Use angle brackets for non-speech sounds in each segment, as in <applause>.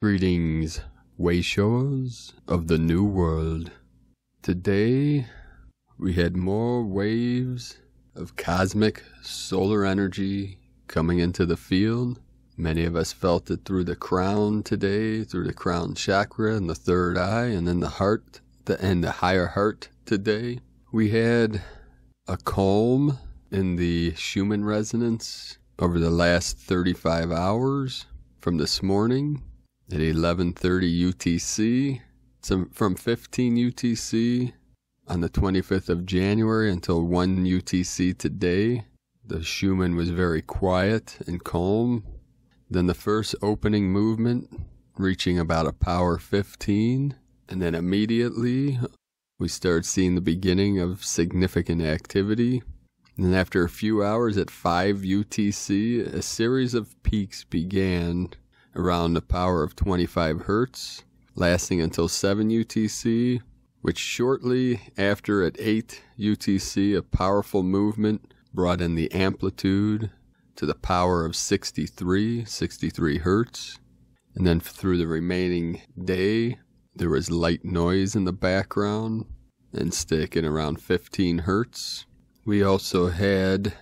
Greetings, wayshowers of the New World. Today, we had more waves of cosmic solar energy coming into the field. Many of us felt it through the crown today, through the crown chakra and the third eye, and then the heart, the, and the higher heart today. We had a calm in the Schumann resonance over the last 35 hours from this morning at 11:30 UTC from 15 UTC on the 25th of January until 1 UTC today the Schumann was very quiet and calm. Then the first opening movement reaching about a power 15 and then immediately we started seeing the beginning of significant activity. And after a few hours at 5 UTC, a series of peaks began around the power of 25 hertz, lasting until 7 UTC, which shortly after at 8 UTC, a powerful movement brought in the amplitude to the power of 63, 63 hertz. And then through the remaining day, there was light noise in the background and sticking around 15 hertz. We also had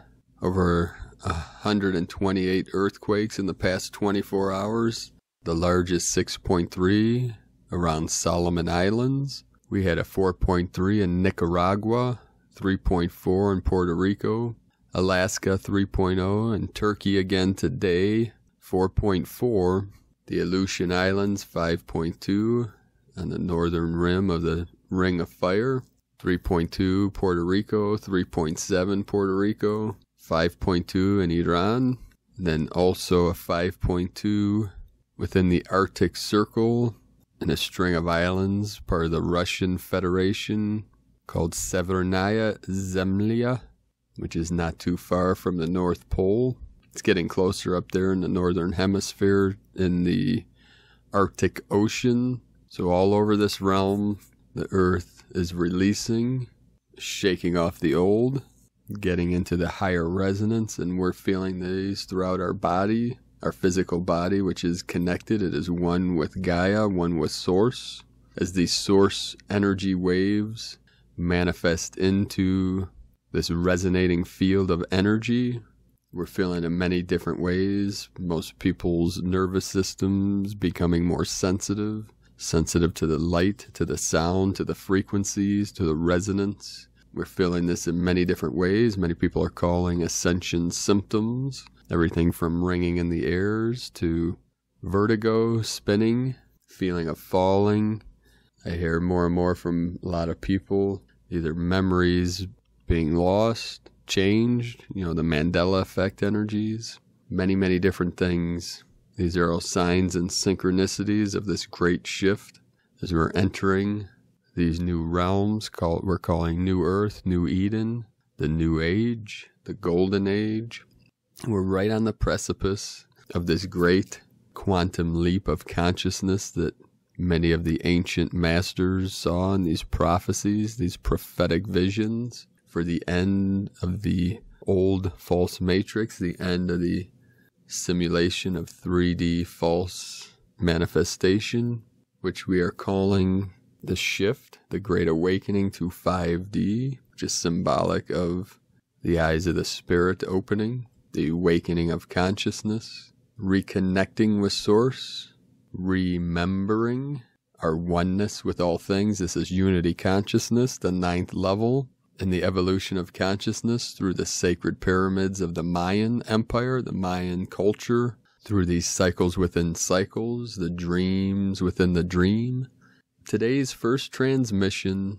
over 128 earthquakes in the past 24 hours, the largest 6.3 around Solomon Islands. We had a 4.3 in Nicaragua, 3.4 in Puerto Rico, Alaska 3.0, and Turkey again today, 4.4. The Aleutian Islands 5.2 on the northern rim of the Ring of Fire. 3.2 Puerto Rico, 3.7 Puerto Rico, 5.2 in Iran, then also a 5.2 within the Arctic Circle in a string of islands, part of the Russian Federation called Severnaya Zemlya, which is not too far from the North Pole. It's getting closer up there in the northern hemisphere in the Arctic Ocean. So all over this realm, the Earth is releasing, shaking off the old, getting into the higher resonance, and we're feeling these throughout our body, our physical body, which is connected. It is one with Gaia, one with Source. As these source energy waves manifest into this resonating field of energy, we're feeling in many different ways. Most people's nervous systems becoming more sensitive, sensitive to the light, to the sound, to the frequencies, to the resonance. We're feeling this in many different ways. Many people are calling ascension symptoms, everything from ringing in the ears to vertigo, spinning, feeling of falling. I hear more and more from a lot of people either memories being lost, changed, you know, the Mandela effect energies, many, many different things these are all signs and synchronicities of this great shift as we're entering these new realms called we're calling New Earth, New Eden, the New Age, the Golden Age. We're right on the precipice of this great quantum leap of consciousness that many of the ancient masters saw in these prophecies, these prophetic visions for the end of the old false matrix, the end of the simulation of 3D false manifestation, which we are calling the shift, the great awakening to 5D, which is symbolic of the eyes of the spirit opening, the awakening of consciousness, reconnecting with source, remembering our oneness with all things. This is unity consciousness, the ninth level, in the evolution of consciousness through the sacred pyramids of the Mayan Empire, the Mayan culture, through these cycles within cycles, the dreams within the dream. Today's first transmission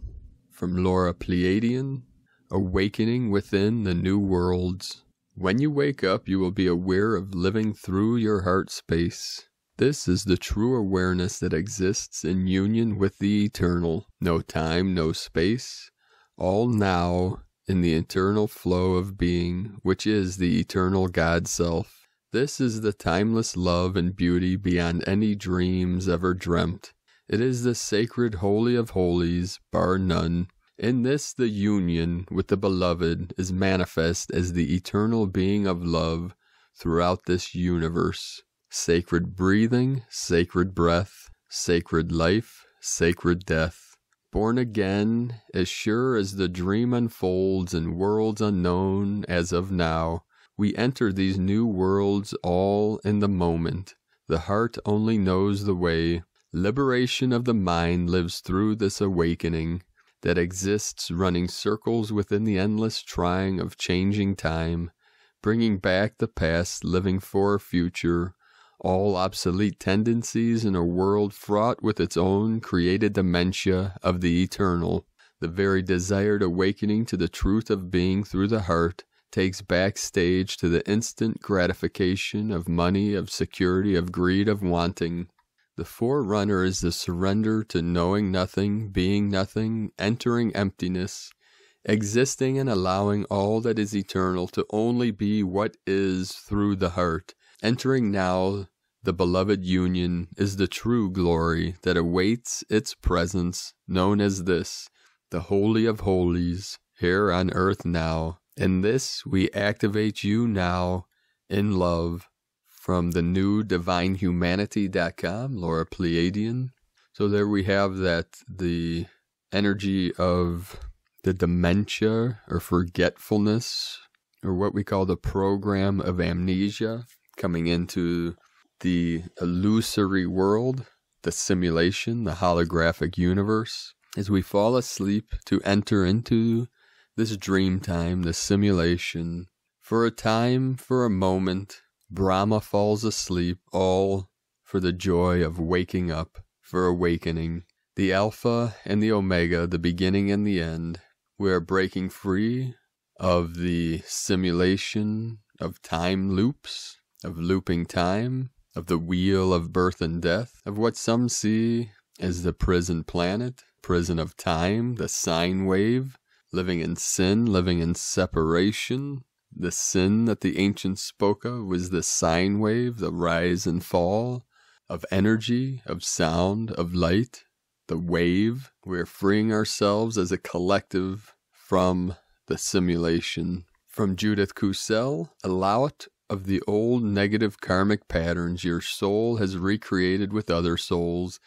from Laura Pleiadian, Awakening Within the New Worlds. When you wake up, you will be aware of living through your heart space. This is the true awareness that exists in union with the eternal. No time, no space, all now in the eternal flow of being, which is the eternal God Self. This is the timeless love and beauty beyond any dreams ever dreamt. It is the sacred Holy of Holies, bar none. In this, the union with the Beloved is manifest as the eternal being of love throughout this universe. sacred breathing, sacred breath, sacred life, sacred death. Born again, as sure as the dream unfolds in worlds unknown as of now, we enter these new worlds all in the moment. The heart only knows the way. Liberation of the mind lives through this awakening that exists running circles within the endless trying of changing time, bringing back the past, living for a future, all obsolete tendencies in a world fraught with its own created dementia of the eternal. The very desired awakening to the truth of being through the heart takes back stage to the instant gratification of money, of security, of greed, of wanting. The forerunner is the surrender to knowing nothing, being nothing, entering emptiness, existing and allowing all that is eternal to only be what is through the heart. Entering now the beloved union is the true glory that awaits its presence, known as this, the Holy of Holies, here on earth now. In this we activate you now in love from the new divinehumanity.com, Laura Pleiadian. So there we have that the energy of the dementia or forgetfulness, or what we call the program of amnesia, coming into the illusory world, the simulation, the holographic universe, as we fall asleep to enter into this dream time, this simulation. For a time, for a moment, Brahma falls asleep, all for the joy of waking up, for awakening. The Alpha and the Omega, the beginning and the end. We are breaking free of the simulation of time loops, of looping time, of the wheel of birth and death, of what some see as the prison planet, prison of time, the sine wave, living in sin, living in separation. The sin that the ancients spoke of was the sine wave, the rise and fall of energy, of sound, of light, the wave. We're freeing ourselves as a collective from the simulation. From Judith Kusel, allow it of the old negative karmic patterns your soul has recreated with other souls,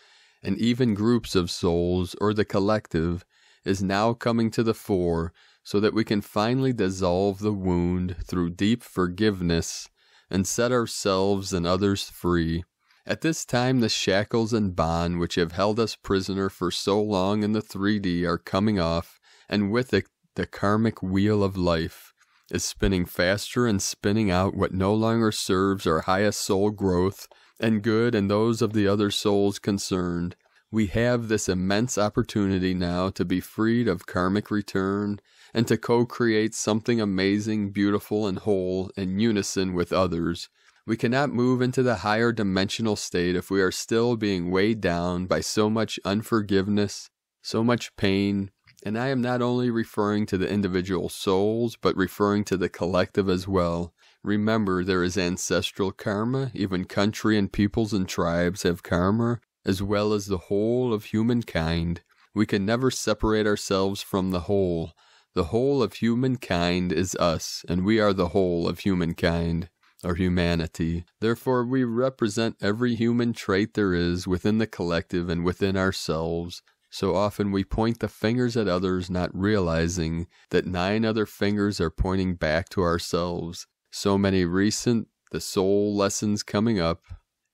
and even groups of souls, or the collective, is now coming to the fore so that we can finally dissolve the wound through deep forgiveness and set ourselves and others free. At this time, the shackles and bond which have held us prisoner for so long in the 3D are coming off, and with it, the karmic wheel of life is spinning faster and spinning out what no longer serves our highest soul growth and good and those of the other souls concerned. We have this immense opportunity now to be freed of karmic return and to co create something amazing, beautiful, and whole in unison with others. We cannot move into the higher dimensional state if we are still being weighed down by so much unforgiveness, so much pain, and I am not only referring to the individual souls, but referring to the collective as well. Remember, there is ancestral karma, even country and peoples and tribes have karma, as well as the whole of humankind. We can never separate ourselves from the whole. The whole of humankind is us, and we are the whole of humankind, or humanity. Therefore, we represent every human trait there is within the collective and within ourselves. So often we point the fingers at others, not realizing that nine other fingers are pointing back to ourselves. So many recent, the soul lessons coming up.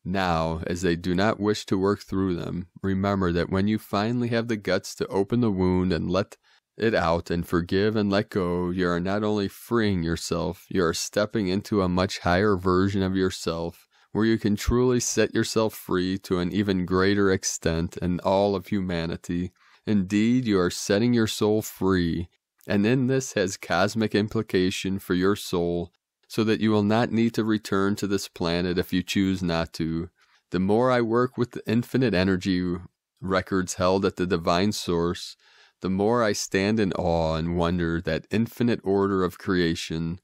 Now, as they do not wish to work through them, remember that when you finally have the guts to open the wound and let it out and forgive and let go, you are not only freeing yourself, you are stepping into a much higher version of yourself where you can truly set yourself free to an even greater extent in all of humanity. Indeed, you are setting your soul free, and in this has cosmic implication for your soul, so that you will not need to return to this planet if you choose not to. The more I work with the infinite energy records held at the divine source, the more I stand in awe and wonder that infinite order of creation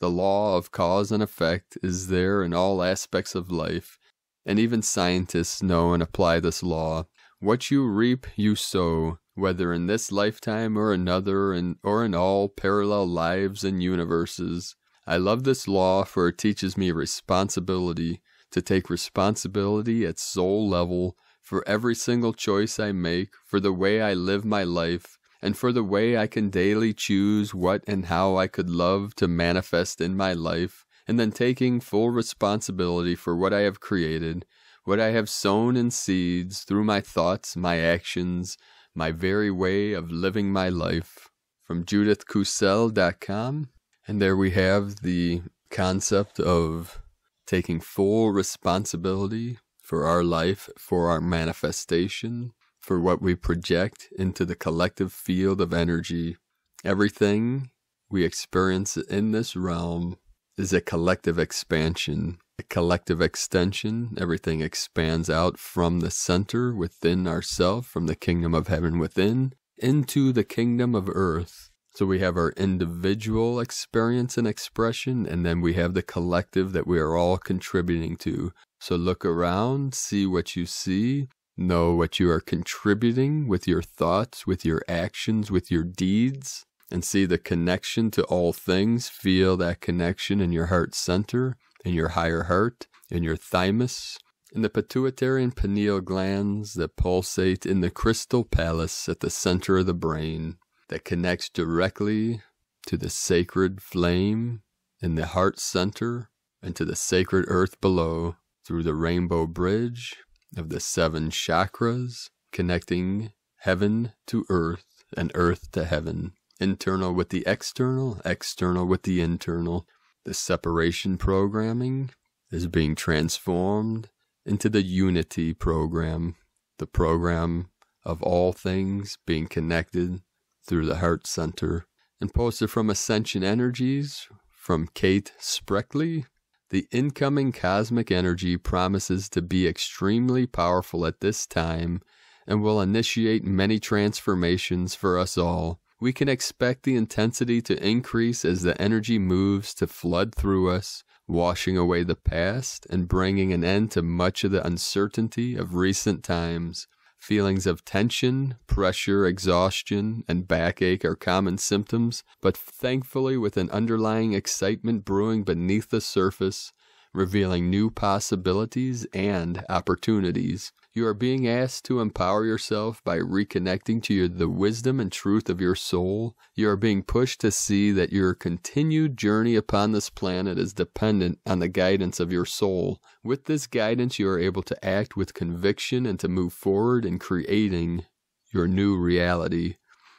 the law of cause and effect is there in all aspects of life, and even scientists know and apply this law. What you reap, you sow, whether in this lifetime or another, and, or in all parallel lives and universes. I love this law, for it teaches me responsibility to take responsibility at soul level for every single choice I make, for the way I live my life, and for the way I can daily choose what and how I could love to manifest in my life, and then taking full responsibility for what I have created, what I have sown in seeds through my thoughts, my actions, my very way of living my life. From judithkusel.com. And there we have the concept of taking full responsibility for our life, for our manifestation, for what we project into the collective field of energy. Everything we experience in this realm is a collective expansion, a collective extension. Everything expands out from the center within ourself, from the kingdom of heaven within, into the kingdom of earth. So we have our individual experience and expression, and then we have the collective that we are all contributing to. So look around, see what you see, know what you are contributing with your thoughts, with your actions, with your deeds, and see the connection to all things. Feel that connection in your heart center, in your higher heart, in your thymus, in the pituitary and pineal glands that pulsate in the crystal palace at the center of the brain that connects directly to the sacred flame in the heart center and to the sacred earth below through the rainbow bridge of the seven chakras connecting heaven to earth and earth to heaven, internal with the external, external with the internal. The separation programming is being transformed into the unity program, the program of all things being connected through the heart center. And posted from Ascension Energies from Kate Spreckley. The incoming cosmic energy promises to be extremely powerful at this time and will initiate many transformations for us all. We can expect the intensity to increase as the energy moves to flood through us, washing away the past and bringing an end to much of the uncertainty of recent times. Feelings of tension, pressure, exhaustion, and backache are common symptoms, but thankfully, with an underlying excitement brewing beneath the surface, revealing new possibilities and opportunities. You are being asked to empower yourself by reconnecting to your, the wisdom and truth of your soul. You are being pushed to see that your continued journey upon this planet is dependent on the guidance of your soul. With this guidance, you are able to act with conviction and to move forward in creating your new reality.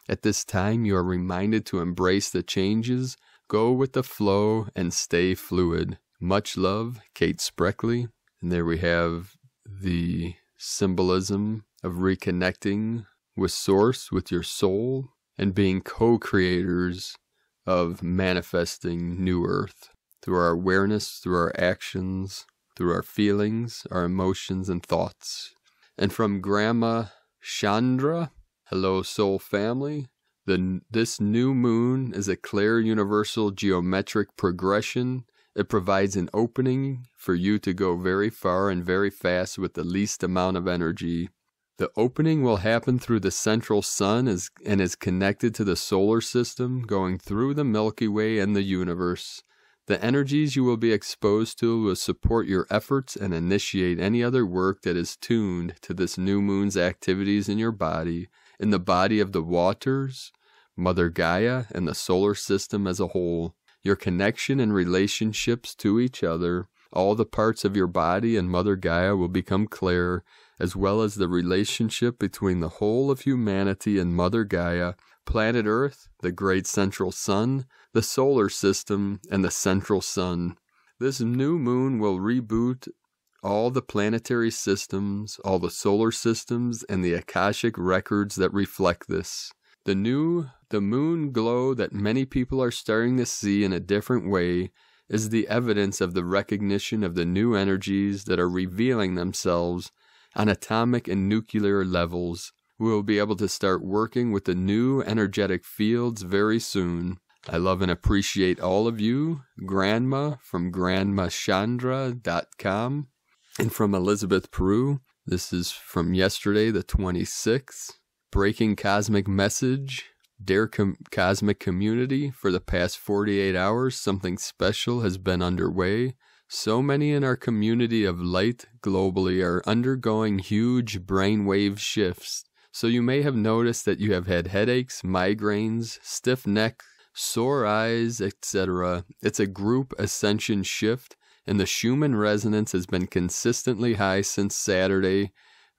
At this time, you are reminded to embrace the changes, go with the flow, and stay fluid. Much love, Kate Spreckley. And there we have the symbolism of reconnecting with Source, with your soul, and being co creators of manifesting New Earth through our awareness, through our actions, through our feelings, our emotions, and thoughts. And from Grandma Chandra, hello, soul family. The, this new moon is a clear universal geometric progression it provides an opening for you to go very far and very fast with the least amount of energy. The opening will happen through the central sun and is connected to the solar system, going through the Milky Way and the universe. The energies you will be exposed to will support your efforts and initiate any other work that is tuned to this new moon's activities in your body, in the body of the waters, Mother Gaia, and the solar system as a whole your connection and relationships to each other, all the parts of your body and Mother Gaia will become clear, as well as the relationship between the whole of humanity and Mother Gaia, planet Earth, the great central sun, the solar system, and the central sun. This new moon will reboot all the planetary systems, all the solar systems, and the Akashic records that reflect this. The new, the moon glow that many people are starting to see in a different way is the evidence of the recognition of the new energies that are revealing themselves on atomic and nuclear levels. We will be able to start working with the new energetic fields very soon. I love and appreciate all of you. Grandma from grandmachandra.com and from Elizabeth Peru. This is from yesterday, the 26th breaking cosmic message. Dear com- cosmic community, for the past 48 hours, something special has been underway. So many in our community of light globally are undergoing huge brainwave shifts. So you may have noticed that you have had headaches, migraines, stiff neck, sore eyes, etc. It's a group ascension shift, and the Schumann resonance has been consistently high since Saturday.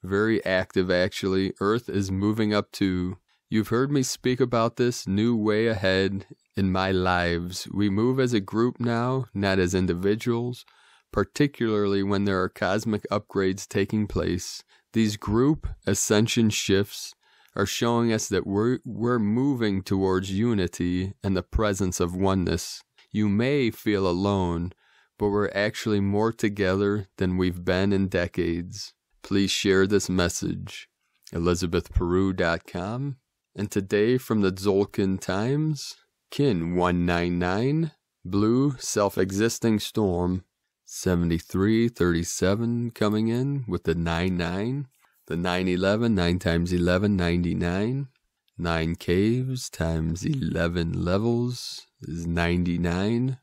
Very active, actually. Earth is moving up to. You've heard me speak about this new way ahead in my lives. We move as a group now, not as individuals, particularly when there are cosmic upgrades taking place. These group ascension shifts are showing us that we're, we're moving towards unity and the presence of oneness. You may feel alone, but we're actually more together than we've been in decades. Please share this message. ElizabethPeru.com. And today from the Tzolkin Times, Kin 199, Blue Self Existing Storm, 7337 coming in with the 99, the 911, 9 times 11, 99, 9 caves times 11 levels is 99,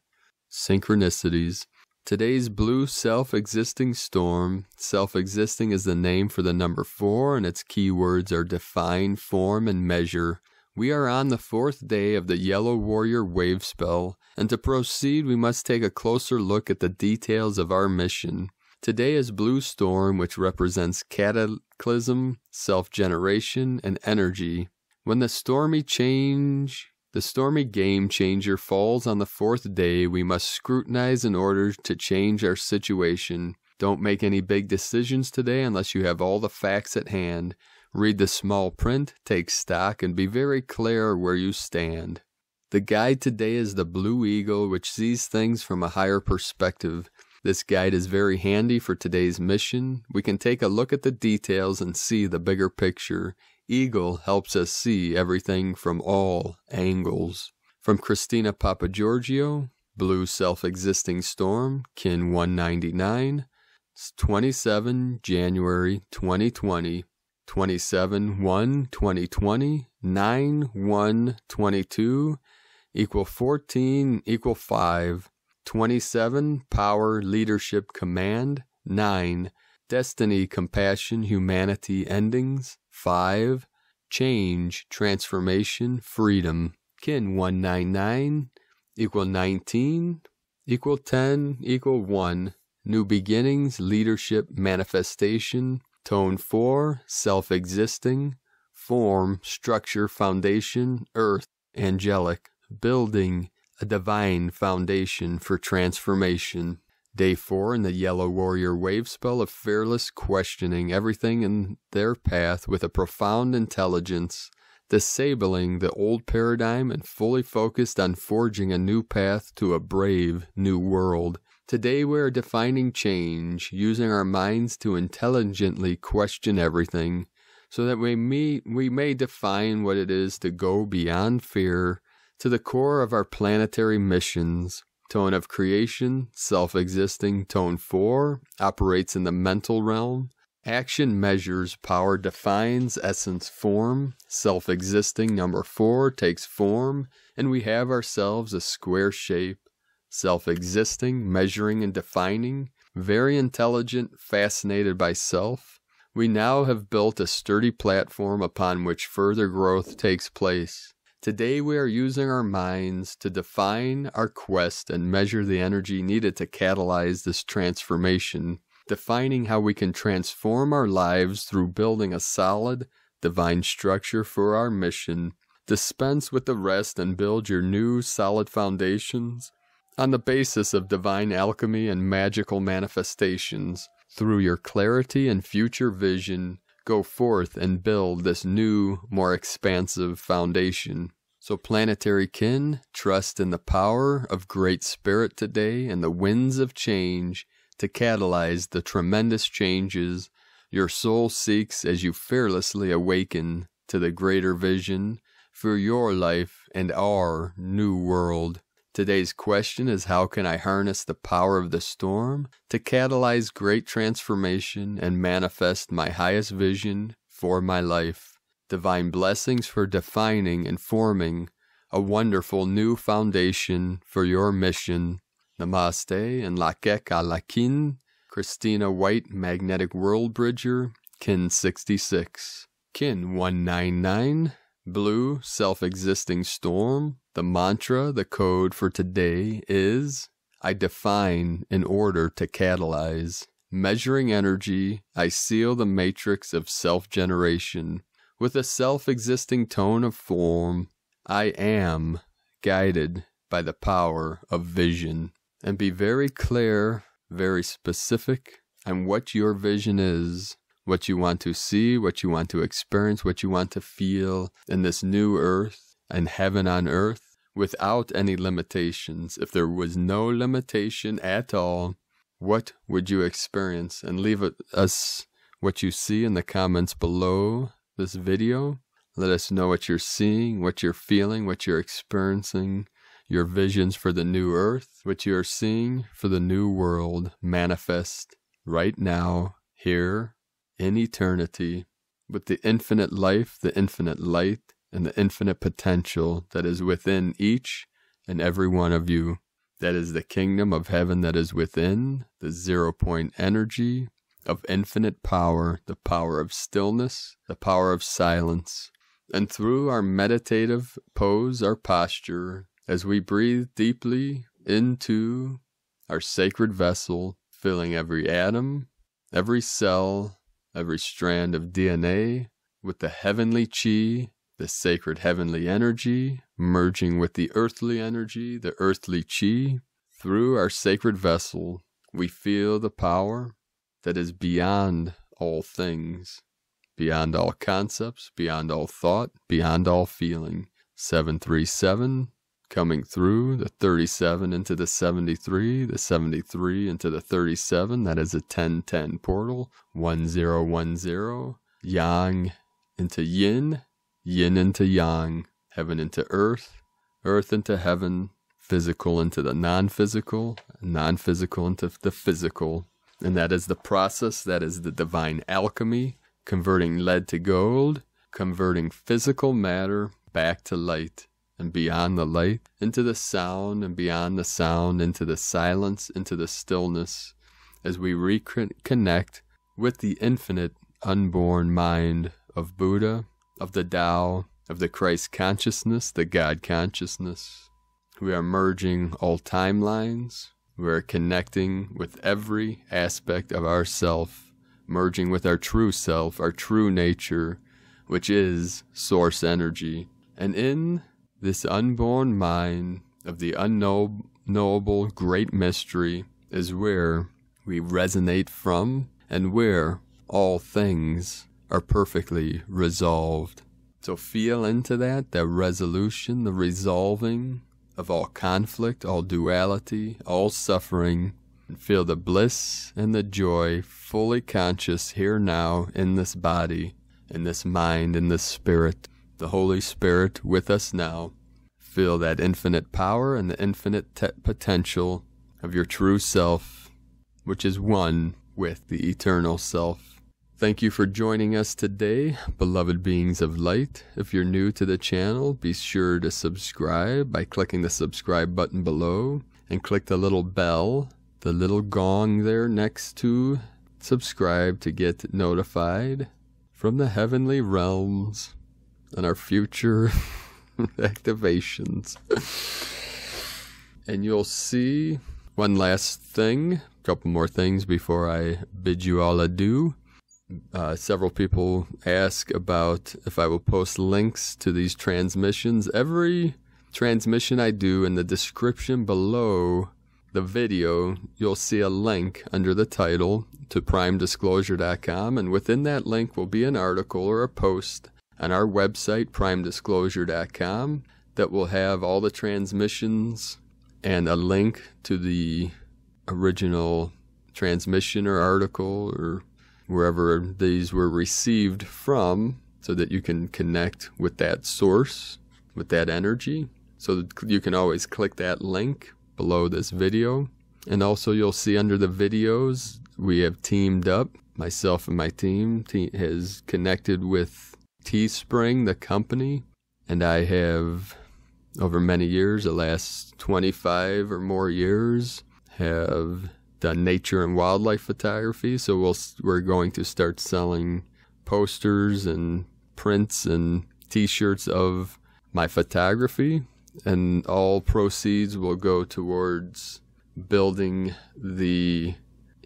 synchronicities. Today's blue self existing storm. Self existing is the name for the number four, and its keywords are define, form, and measure. We are on the fourth day of the Yellow Warrior wave spell, and to proceed, we must take a closer look at the details of our mission. Today is Blue Storm, which represents cataclysm, self generation, and energy. When the stormy change, the stormy game changer falls on the fourth day, we must scrutinize in order to change our situation. Don't make any big decisions today unless you have all the facts at hand. Read the small print, take stock, and be very clear where you stand. The guide today is the Blue Eagle, which sees things from a higher perspective. This guide is very handy for today's mission. We can take a look at the details and see the bigger picture. Eagle helps us see everything from all angles. From Christina Papagiorgio, Blue Self Existing Storm, Kin 199, 27 January 2020. 27 1 2020 9 1 22 equal 14 equal 5 27 power leadership command 9 destiny compassion humanity endings 5 change transformation freedom kin 199 equal 19 equal 10 equal 1 new beginnings leadership manifestation Tone 4, self existing. Form, structure, foundation, earth, angelic. Building, a divine foundation for transformation. Day 4 in the Yellow Warrior wave spell of fearless questioning everything in their path with a profound intelligence, disabling the old paradigm and fully focused on forging a new path to a brave new world. Today we are defining change, using our minds to intelligently question everything, so that we may, we may define what it is to go beyond fear to the core of our planetary missions. Tone of creation, self existing. Tone 4 operates in the mental realm. Action measures, power defines, essence form. Self existing, number 4, takes form, and we have ourselves a square shape self existing, measuring and defining, very intelligent, fascinated by self, we now have built a sturdy platform upon which further growth takes place. Today we are using our minds to define our quest and measure the energy needed to catalyze this transformation, defining how we can transform our lives through building a solid, divine structure for our mission. Dispense with the rest and build your new solid foundations on the basis of divine alchemy and magical manifestations, through your clarity and future vision, go forth and build this new, more expansive foundation. So, planetary kin, trust in the power of Great Spirit today and the winds of change to catalyze the tremendous changes your soul seeks as you fearlessly awaken to the greater vision for your life and our new world. Today's question is how can I harness the power of the storm to catalyze great transformation and manifest my highest vision for my life? Divine blessings for defining and forming a wonderful new foundation for your mission. Namaste and Lakek Alakin, Christina White, Magnetic World Bridger, Kin 66, Kin 199, Blue, Self Existing Storm. The mantra, the code for today is I define in order to catalyze. Measuring energy, I seal the matrix of self generation with a self existing tone of form. I am guided by the power of vision. And be very clear, very specific on what your vision is, what you want to see, what you want to experience, what you want to feel in this new earth and heaven on earth without any limitations. If there was no limitation at all, what would you experience? And leave us what you see in the comments below this video. Let us know what you're seeing, what you're feeling, what you're experiencing, your visions for the new earth, what you are seeing for the new world manifest right now, here, in eternity, with the infinite life, the infinite light, and the infinite potential that is within each and every one of you. That is the kingdom of heaven that is within, the zero point energy of infinite power, the power of stillness, the power of silence. And through our meditative pose, our posture, as we breathe deeply into our sacred vessel, filling every atom, every cell, every strand of DNA with the heavenly chi the sacred heavenly energy merging with the earthly energy, the earthly chi. Through our sacred vessel, we feel the power that is beyond all things, beyond all concepts, beyond all thought, beyond all feeling. 737 coming through the 37 into the 73, the 73 into the 37. That is a 1010 portal. 1010. Yang into yin, yin into yang, heaven into earth, earth into heaven, physical into the non physical, non physical into the physical. And that is the process, that is the divine alchemy, converting lead to gold, converting physical matter back to light, and beyond the light, into the sound, and beyond the sound, into the silence, into the stillness, as we reconnect with the infinite unborn mind of Buddha of the Tao, of the Christ consciousness, the God consciousness. We are merging all timelines. We are connecting with every aspect of ourself, merging with our true self, our true nature, which is source energy. And in this unborn mind of the unknowable great mystery is where we resonate from and where all things are perfectly resolved. So feel into that, the resolution, the resolving of all conflict, all duality, all suffering, and feel the bliss and the joy fully conscious here now in this body, in this mind, in this spirit, the Holy Spirit with us now. Feel that infinite power and the infinite te- potential of your true self, which is one with the eternal self. Thank you for joining us today, beloved beings of light. If you're new to the channel, be sure to subscribe by clicking the subscribe button below and click the little bell, the little gong there next to subscribe to get notified from the heavenly realms and our future <laughs> activations. and you'll see one last thing, a couple more things before I bid you all adieu uh, several people ask about if I will post links to these transmissions. Every transmission I do in the description below the video, you'll see a link under the title to primedisclosure.com, and within that link will be an article or a post on our website, primedisclosure.com, that will have all the transmissions and a link to the original transmission or article or wherever these were received from so that you can connect with that source, with that energy. So you can always click that link below this video. And also you'll see under the videos, we have teamed up. Myself and my team te- has connected with Teespring, the company, and I have over many years, the last 25 or more years, have done nature and wildlife photography. So we'll, we're going to start selling posters and prints and t shirts of my photography. And all proceeds will go towards building the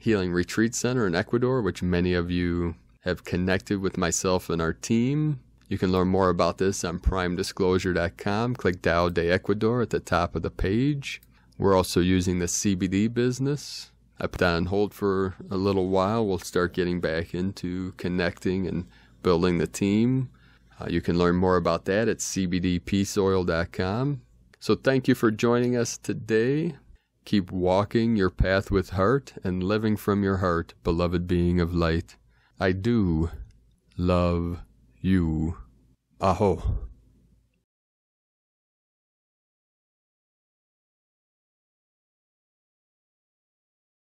Healing Retreat Center in Ecuador, which many of you have connected with myself and our team. You can learn more about this on primedisclosure.com. Click Tao de Ecuador at the top of the page. We're also using the CBD business. I put that on hold for a little while. We'll start getting back into connecting and building the team. Uh, you can learn more about that at cbdpeaceoil.com. So thank you for joining us today. Keep walking your path with heart and living from your heart, beloved being of light. I do love you. Aho.